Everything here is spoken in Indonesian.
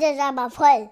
Welt ist aber voll.